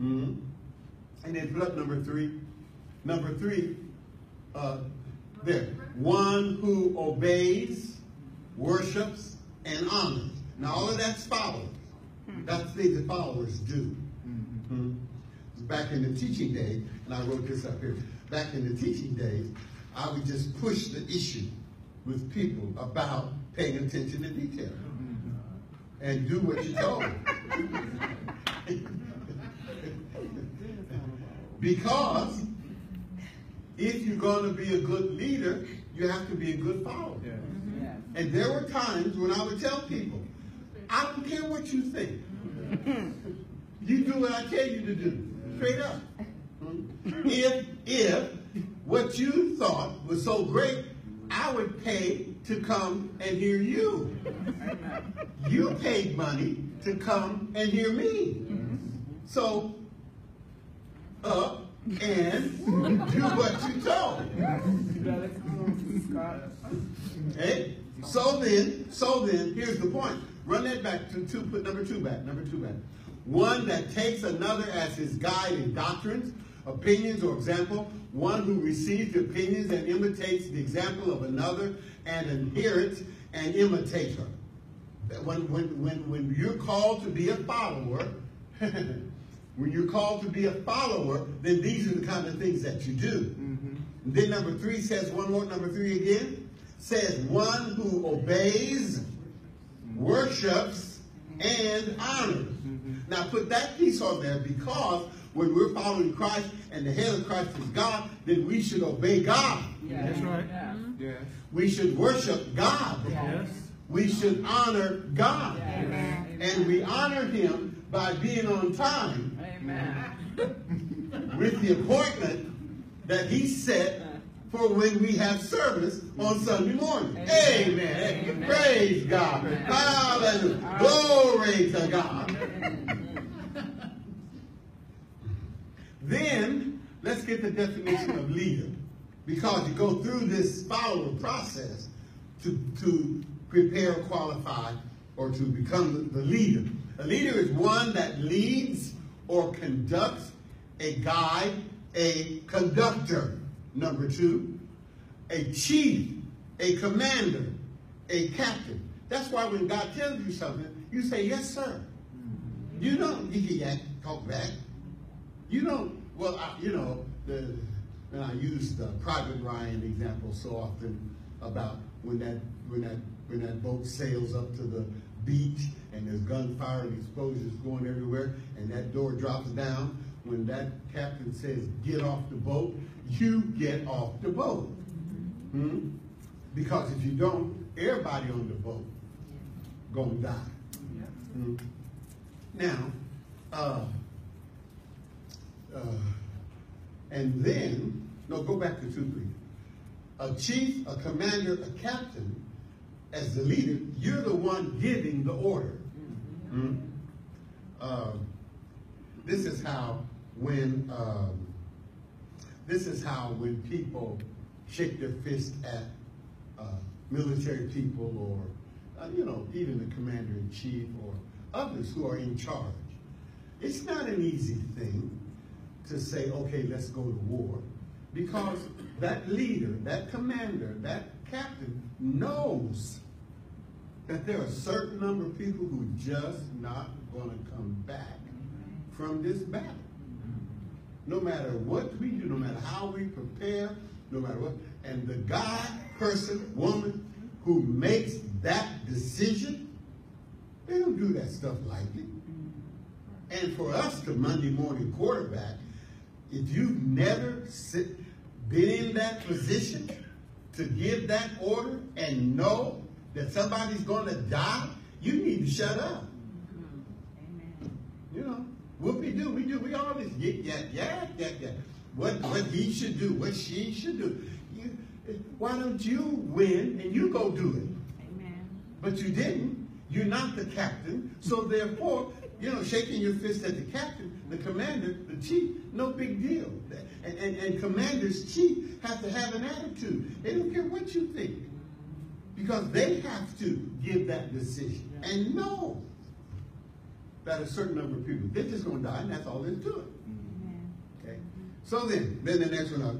Mhm. And then number three. Number three, uh, there. One who obeys, worships, and honors. Now, all of that's followers. Hmm. That's things that followers do. Mhm. Back in the teaching days, and I wrote this up here. Back in the teaching days, I would just push the issue with people about paying attention to detail mm-hmm. and do what you're told. <laughs> <laughs> because if you're going to be a good leader, you have to be a good follower. Yeah. Mm-hmm. And there were times when I would tell people, I don't care what you think. You do what I tell you to do. Straight up. Mm-hmm. If if what you thought was so great, I would pay to come and hear you. You paid money to come and hear me. Mm-hmm. So up and do what you told. Okay? So then, so then, here's the point. Run that back to two, put number two back, number two back. One that takes another as his guide in doctrines, opinions, or example. One who receives opinions and imitates the example of another and adherents and imitator. When, when, when, when you're called to be a follower, <laughs> when you're called to be a follower, then these are the kind of things that you do. And then number three says, one more, number three again, says one who obeys, worships, and honors. Mm-hmm. Now put that piece on there because when we're following Christ and the head of Christ is God, then we should obey God. That's right. Yeah. Mm-hmm. Yes. We should worship God. Yes. We should honor God. Amen. And we honor him by being on time Amen. with the appointment that he set for when we have service on Sunday morning. Amen. Amen. Praise God. Amen. Hallelujah. Glory to God. Then let's get the definition of leader. Because you go through this follower process to, to prepare, qualify, or to become the leader. A leader is one that leads or conducts a guide, a conductor. Number two, a chief, a commander, a captain. That's why when God tells you something, you say, yes, sir. You don't, you can't talk back. You don't, well, I, you know, the, and I use the Private Ryan example so often about when that, when that, when that boat sails up to the beach and there's gunfire and explosions going everywhere and that door drops down. When that captain says, get off the boat, you get off the boat. Hmm? Because if you don't, everybody on the boat gonna die. Hmm? Now, uh, uh, and then, no, go back to two, three. A chief, a commander, a captain, as the leader, you're the one giving the order. Hmm? Uh, this is how when um, this is how when people shake their fist at uh, military people or uh, you know even the commander in chief or others who are in charge. It's not an easy thing to say, okay, let's go to war, because that leader, that commander, that captain knows that there are a certain number of people who just not going to come back from this battle. No matter what we do, no matter how we prepare, no matter what. And the guy, person, woman who makes that decision, they don't do that stuff lightly. And for us, the Monday morning quarterback, if you've never sit, been in that position to give that order and know that somebody's going to die, you need to shut up. Amen. You know, what we do, we do, we always get, yeah, yeah, yeah, yeah. What, what he should do, what she should do. You, why don't you win and you go do it? Amen. But you didn't. You're not the captain. So therefore, you know, shaking your fist at the captain, the commander, the chief, no big deal. And, and, and commanders, chief, have to have an attitude. They don't care what you think. Because they have to give that decision and know that a certain number of people, they're just going to die, and that's all there's to it. Amen. Okay? So then, then the next one up,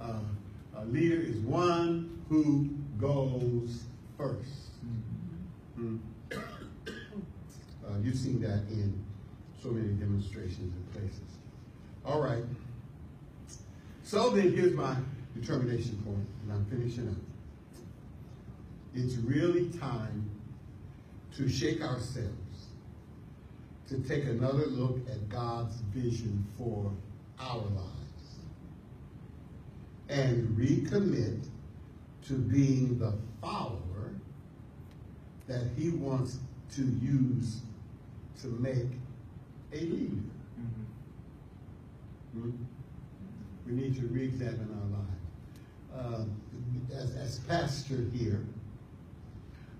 uh, a leader is one who goes first. Hmm. <coughs> Uh, you've seen that in so many demonstrations and places. All right. So then, here's my determination point, and I'm finishing up. It's really time to shake ourselves, to take another look at God's vision for our lives, and recommit to being the follower that He wants to use to make a leader. Hmm? We need to re-examine our lives. Uh, as, as pastor here,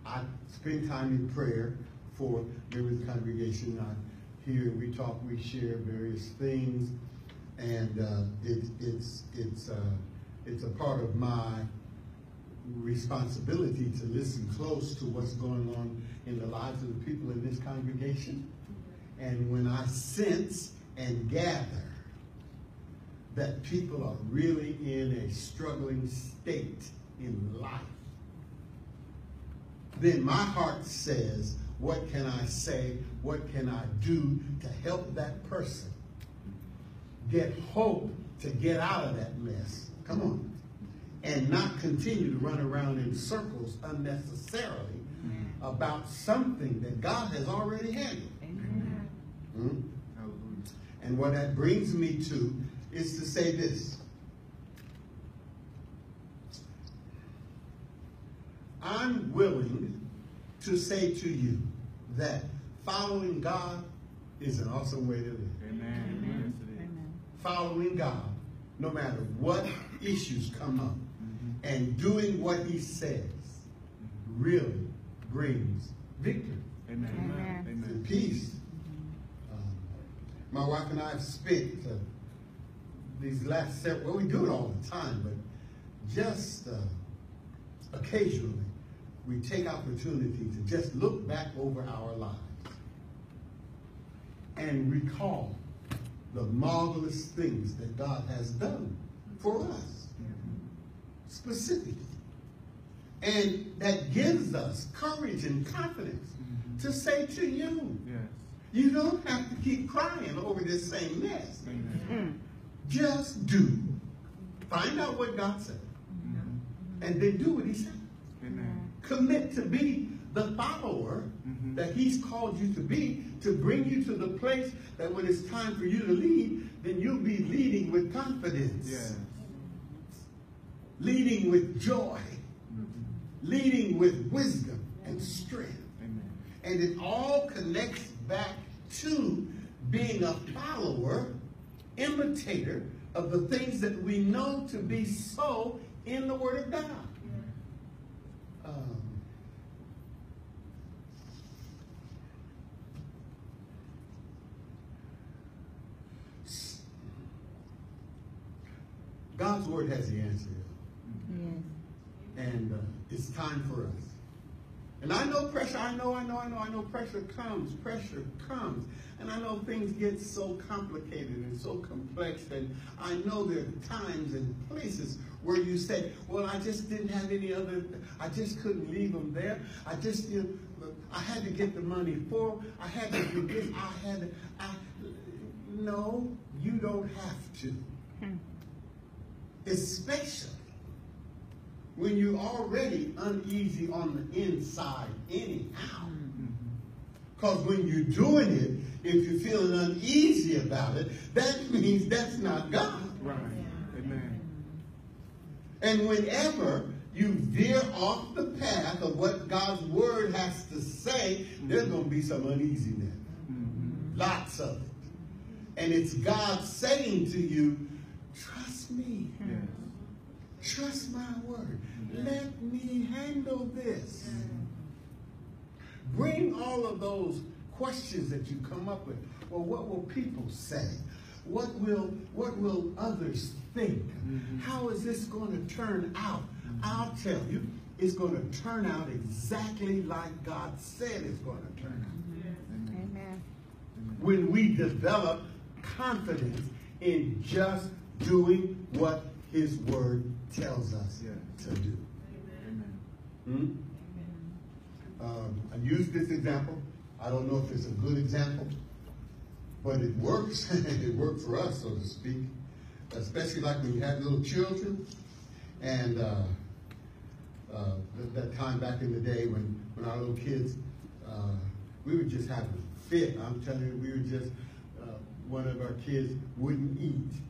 I spend time in prayer for members of the congregation. I hear, we talk, we share various things, and uh, it, it's it's uh, it's a part of my responsibility to listen close to what's going on in the lives of the people in this congregation. And when I sense and gather that people are really in a struggling state in life, then my heart says, what can I say? What can I do to help that person get hope to get out of that mess? Come on. And not continue to run around in circles unnecessarily about something that God has already handled. Amen. Hmm? And what that brings me to is to say this. I'm willing to say to you that following God is an awesome way to live. Amen. Amen. Following God, no matter what issues come up, and doing what He says really brings victory Amen. and peace. Um, my wife and I have spent uh, these last several, well, we do it all the time, but just uh, occasionally, we take opportunity to just look back over our lives and recall the marvelous things that God has done for us, specifically. And that gives us courage and confidence mm-hmm. to say to you, Yes. you don't have to keep crying over this same mess. Amen. Mm-hmm. Just do. Find out what God said. Mm-hmm. And then do what he said. Amen. Commit to be the follower Mhm. that he's called you to be to bring you to the place that when it's time for you to lead, then you'll be leading with confidence. Yes. Leading with joy. Mhm. Leading with wisdom and strength. Amen. And it all connects back to being a follower, imitator of the things that we know to be so in the Word of God. Um, God's Word has the answer. And uh, it's time for us. And I know pressure, I know, I know, I know, I know pressure comes, pressure comes. And I know things get so complicated and so complex. And I know there are times and places where you say, well, I just didn't have any other, I just couldn't leave them there. I just, you know, I had to get the money for, I had to do this, I had to, I, no, you don't have to. Hmm. Especially when you're already uneasy on the inside anyhow. Mm-hmm. Because when you're doing it, if you're feeling uneasy about it, that means that's not God. Right. And whenever you veer off the path of what God's word has to say, there's going to be some uneasiness. Mhm. Lots of it. And it's God saying to you, trust me. Yes. Trust my word. Let me handle this. Bring all of those questions that you come up with. Well, what will people say? What will what will others think? Mhm. How is this going to turn out? I'll tell you, it's going to turn out exactly like God said it's going to turn out Amen. Amen. when we develop confidence in just doing what his word tells us Yes. to do. Amen. Hmm? Um, I use this example. I don't know if it's a good example, but it works. <laughs> it worked for us, so to speak. Especially like when you had little children, and uh, uh, that, time back in the day when, when our little kids, uh, we would just have a fit. I'm telling you, we would just, uh, one of our kids wouldn't eat.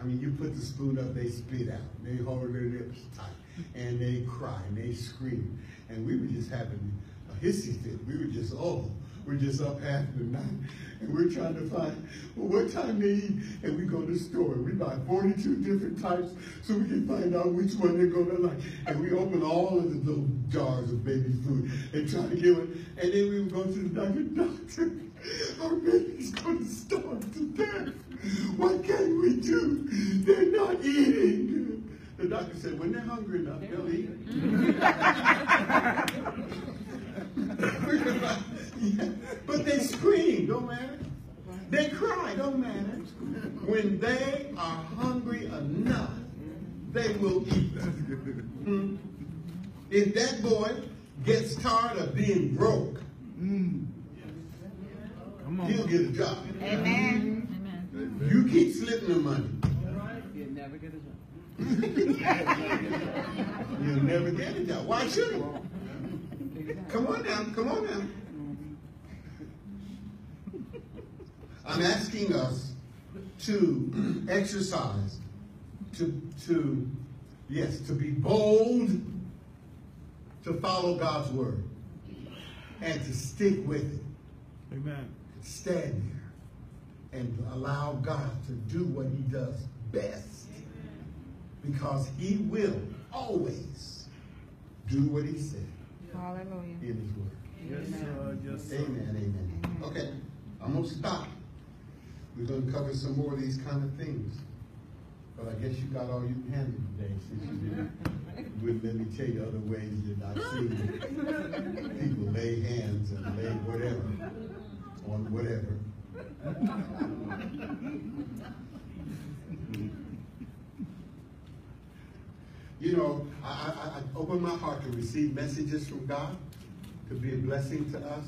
I mean, you put the spoon up, they spit out. They hold their lips tight. And they cry and they scream. And we were just having a hissy fit. We were just, oh, we're just up half the night. And we're trying to find, well, what time they eat. And we go to the store. We buy 42 different types so we can find out which one they're going to like. And we open all of the little jars of baby food and try to give it. And then we would go to the doctor, doctor, our baby's going to starve to death. What can we do? They're not eating. The doctor said, when they're hungry enough, they'll eat. <laughs> <laughs> <laughs> Yeah, <laughs> But they scream, don't matter. They cry, don't matter. When they are hungry enough, they will eat. Hmm. If that boy gets tired of being broke, Mm. He'll get a job. Amen. You keep slipping the money. You'll never get a job. <laughs> You'll never get a job. Why should he? Come on now, come on now. I'm asking us to exercise, to, to, yes, to be bold, to follow God's word, and to stick with it. Amen. Stand there and allow God to do what he does best. Because he will always do what he said Hallelujah. in his word. Yes, sir. Yes, sir. Amen, amen. Okay, I'm gonna stop. We're gonna cover some more of these kind of things. But I guess you got all you can handle today since you didn't, wouldn't let me tell you other ways that I've seen people lay hands and lay whatever on whatever. You know, I, I, I open my heart to receive messages from God, to be a blessing to us.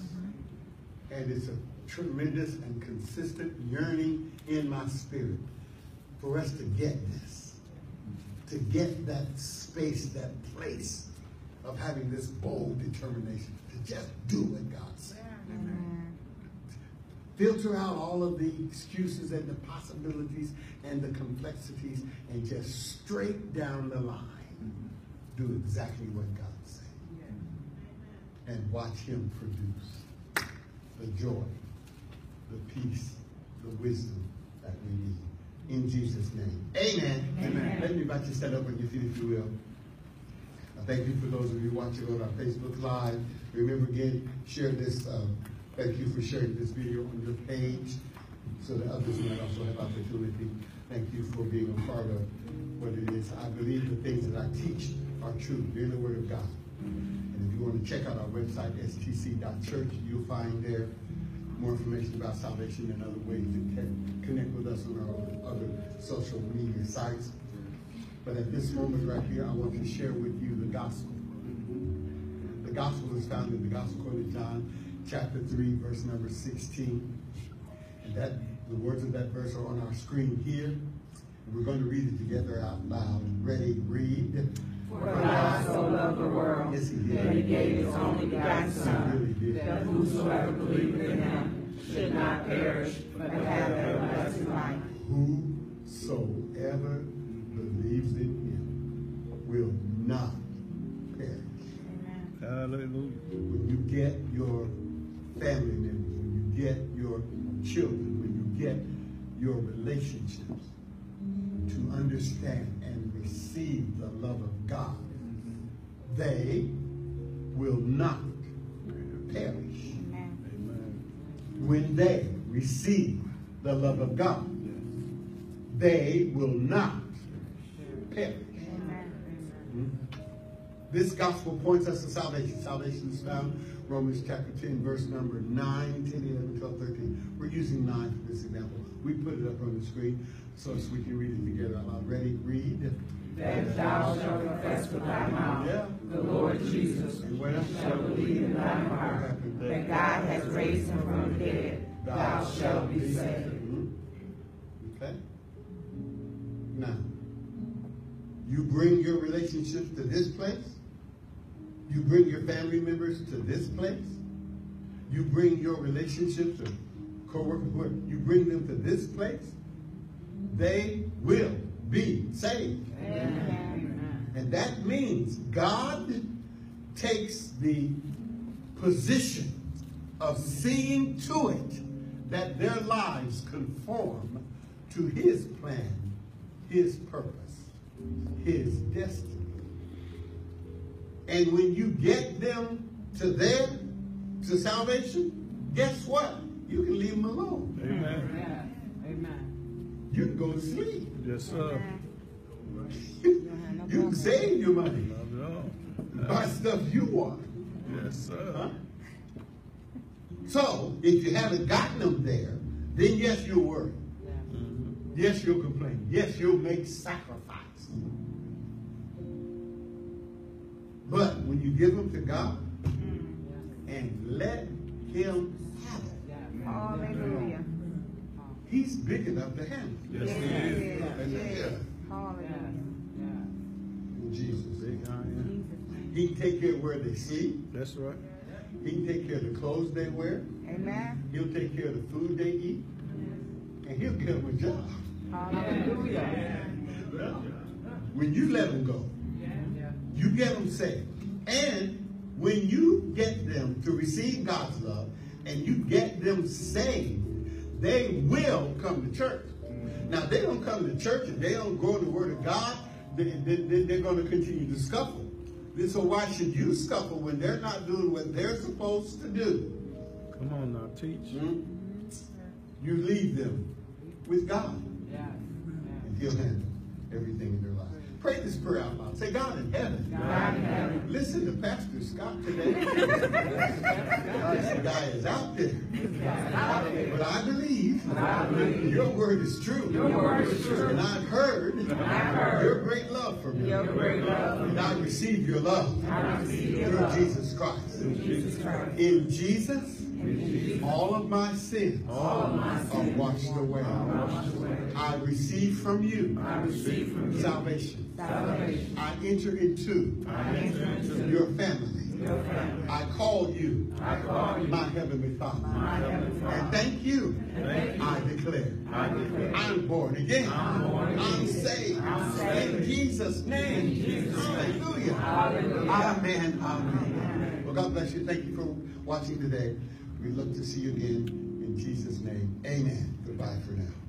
And it's a tremendous and consistent yearning in my spirit for us to get this, to get that space, that place of having this bold determination to just do what God said. Filter out all of the excuses and the possibilities and the complexities and just straight down the line do exactly what God said. And watch Him produce the joy, the peace, the wisdom that we need. In Jesus' name. Amen. Amen. Let me invite you to stand up on your feet if you will. I thank you for those of you watching on our Facebook Live. Remember again, share this. Um, thank you for sharing this video on your page so that others might also have opportunity. Thank you for being a part of what it is. I believe the things that I teach are true. They're the Word of God. And if you want to check out our website, stc.church, you'll find there more information about salvation and other ways to connect with us on our other social media sites. But at this moment right here, I want to share with you the gospel. The gospel is found in the Gospel according to John, chapter 3, verse number 16. And that the words of that verse are on our screen here. And we're going to read it together out loud. Ready, read. For God so loved the world, Yes, he that he gave his only begotten Son, really did. that whosoever believeth in him should not perish, but have everlasting life. Whosoever believes in him will not perish. Amen. Hallelujah. When you get your family members, when you get your children, when you get your relationships to understand and receive the love of God, they will not When they receive the love of God, they will not perish. Amen. This gospel points us to salvation. Salvation is found Romans chapter 10, verse number 9, 10, 11, 12, 13. We're using 9 for this example. We put it up on the screen so as we can read it together loud. Ready? Read. That thou shalt confess with thy mouth Yeah. the Lord Jesus, And shall believe in thine heart that God has raised him from the dead, thou shalt be saved. Okay? Now, you bring your relationships to this place. You bring your family members to this place. You bring your relationships or co-workers, you bring them to this place. They will be saved. Amen. And that means God takes the position of seeing to it that their lives conform to his plan, his purpose, his destiny. And when you get them to there, to salvation, guess what? You can leave them alone. Amen. Yeah. Amen. You can go to sleep. Yes, sir. You, you can save your money. Love. Buy stuff you want. Yes, Huh? sir. So, if you haven't gotten them there, then yes, you'll worry. Mhm. Yes, you'll complain. Yes, you'll make sacrifice. But when you give them to God and let Him have it, Yeah. Hallelujah. He's big enough to handle. Yes, Yes, he he is. is. And, Yes. Hallelujah. Jesus. Big iron. Jesus' He can take care of where they sleep. That's right. He can take care of the clothes they wear. Amen. He'll take care of the food they eat. And he'll give them a job. Hallelujah. When you let them go, Yeah. you get them saved. And when you get them to receive God's love and you get them saved, they will come to church. Now, if they don't come to church and they don't grow in the Word of God, they, they, they- they're going to continue to scuffle. Then So why should you scuffle when they're not doing what they're supposed to do? Come on now, teach. Hmm? You leave them with God, Yeah. and He'll handle everything in their life. Pray this prayer out loud. Say, God in heaven. God in heaven. Listen to Pastor Scott today. this guy is out there. But I believe, your word is true. Your word is true. And I've heard, heard your great love for me. Your great love. And I receive your love I receive your through love. Jesus Christ. Jesus Christ. In Jesus, all of my sins are washed away. I receive from you I receive from you salvation. salvation. I enter into I enter into your family. your family. I call you I call you my heavenly Father. my heavenly And thank you, thank you. I declare, I declare I'm born again. I'm born again. I'm saved. I'm saved. In Jesus' name. Hallelujah. Hallelujah. Amen. Amen. Well, God bless you. Thank you for watching today. We look to see you again in Jesus' name. Amen. Goodbye for now.